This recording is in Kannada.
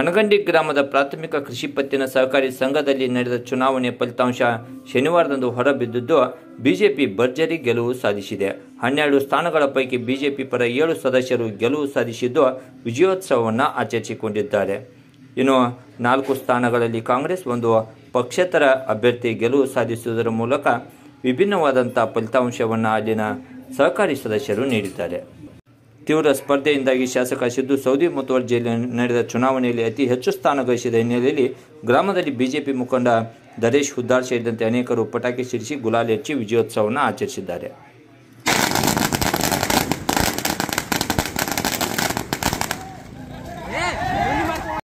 ಕನಗಂಡಿ ಗ್ರಾಮದ ಪ್ರಾಥಮಿಕ ಕೃಷಿ ಪತ್ತಿನ ಸಹಕಾರಿ ಸಂಘದಲ್ಲಿ ನಡೆದ ಚುನಾವಣೆ ಫಲಿತಾಂಶ ಶನಿವಾರದಂದು ಹೊರಬಿದ್ದಿದ್ದು, ಬಿಜೆಪಿ ಭರ್ಜರಿ ಗೆಲುವು ಸಾಧಿಸಿದೆ. ಹನ್ನೆರಡು ಸ್ಥಾನಗಳ ಪೈಕಿ ಬಿಜೆಪಿ ಪರ ಏಳು ಸದಸ್ಯರು ಗೆಲುವು ಸಾಧಿಸಿದ್ದು, ವಿಜಯೋತ್ಸವವನ್ನು ಆಚರಿಸಿಕೊಂಡಿದ್ದಾರೆ. ಇನ್ನು ನಾಲ್ಕು ಸ್ಥಾನಗಳಲ್ಲಿ ಕಾಂಗ್ರೆಸ್ ಒಂದು ಪಕ್ಷೇತರ ಅಭ್ಯರ್ಥಿ ಗೆಲುವು ಸಾಧಿಸುವುದರ ಮೂಲಕ ವಿಭಿನ್ನವಾದಂಥ ಫಲಿತಾಂಶವನ್ನು ಅಲ್ಲಿನ ಸಹಕಾರಿ ಸದಸ್ಯರು ನೀಡಿದ್ದಾರೆ. ತೀವ್ರ ಸ್ಪರ್ಧೆಯಿಂದಾಗಿ ಶಾಸಕ ಸಿದ್ದು ಸೌದಿ ಮುತುವರ್ಜಿಯಲ್ಲಿ ನಡೆದ ಚುನಾವಣೆಯಲ್ಲಿ ಅತಿ ಹೆಚ್ಚು ಸ್ಥಾನ ಗಳಿಸಿದ ಹಿನ್ನೆಲೆಯಲ್ಲಿ ಗ್ರಾಮದಲ್ಲಿ ಬಿಜೆಪಿ ಮುಖಂಡ ದರೇಶ್ ಹುದ್ದಾರ್ ಸೇರಿದಂತೆ ಅನೇಕರು ಪಟಾಕಿ ಸಿಡಿಸಿ ಗುಲಾಲಿ ಹೆಚ್ಚಿ ವಿಜಯೋತ್ಸವವನ್ನು ಆಚರಿಸಿದ್ದಾರೆ.